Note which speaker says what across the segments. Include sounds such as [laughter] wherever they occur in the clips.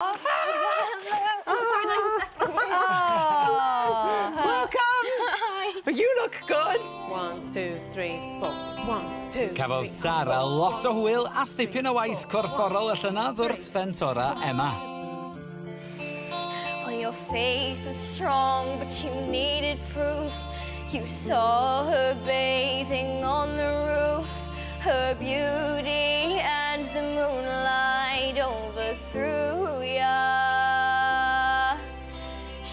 Speaker 1: Oh, hello.
Speaker 2: Welcome. You look good.
Speaker 3: One, two, three, four. One, two,
Speaker 4: Cafodd Tara lot o hwyl a thipyn o waith corfforol y llynydd wrth fentora Emma.
Speaker 1: Well, your faith was strong, but you needed proof. You saw her bathing on the roof, her beauty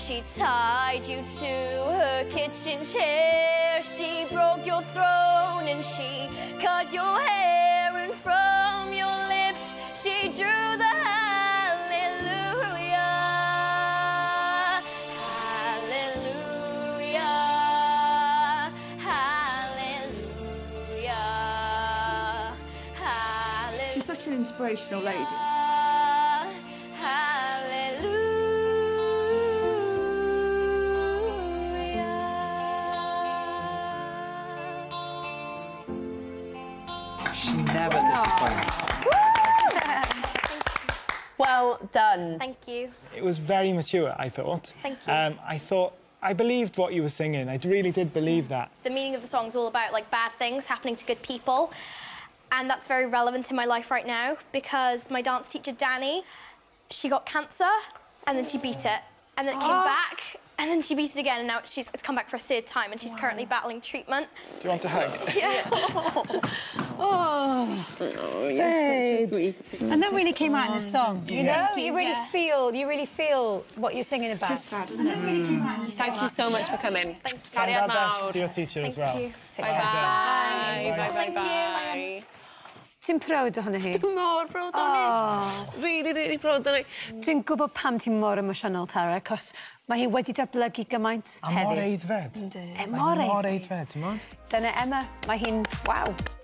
Speaker 1: She tied you to her kitchen chair, she broke your throne and she cut your hair, and from your lips she drew the hallelujah. Hallelujah. Hallelujah. Hallelujah.
Speaker 2: She's such an inspirational lady.
Speaker 4: She never disappoints.
Speaker 3: Well done.
Speaker 1: Thank you.
Speaker 5: It was very mature, I thought.
Speaker 1: Thank you.
Speaker 5: Um, I thought, I believed what you were singing. I really did believe that.
Speaker 1: The meaning of the song is all about like bad things happening to good people. And that's very relevant in my life right now because my dance teacher Danny, she got cancer and then she beat it. And then it came back and then she beat it again and now she's it's come back for a third time and she's currently battling treatment.
Speaker 5: Do you want to hug? [laughs] Yeah. [laughs] Oh. oh Good.
Speaker 6: And that really came out in the song, you know?
Speaker 1: You,
Speaker 6: You really
Speaker 1: yeah.
Speaker 6: feel, you really feel what you're singing about.
Speaker 2: Just sad, isn't it?
Speaker 3: Thank you so much for coming. Thank you.
Speaker 5: Send our best to your teacher as well.
Speaker 1: you.
Speaker 6: Take
Speaker 3: Bye
Speaker 6: care.
Speaker 3: bye. Bye bye
Speaker 1: Thank you.
Speaker 3: bye.
Speaker 6: Ti'n proud ohono hi?
Speaker 3: Dwi mor proud ohono oh. hi. Really, really proud ohono hi.
Speaker 6: Dwi'n gwybod pam ti'n mor emosiynol, Tara, cos mae hi wedi datblygu gymaint
Speaker 5: a hefyd.
Speaker 6: A
Speaker 5: mor
Speaker 6: eiddfed.
Speaker 5: Ynddi.
Speaker 6: Mor eiddfed.
Speaker 5: Mor
Speaker 6: eiddfed,
Speaker 5: ti'n
Speaker 6: Dyna Emma, mae hi'n... Waw!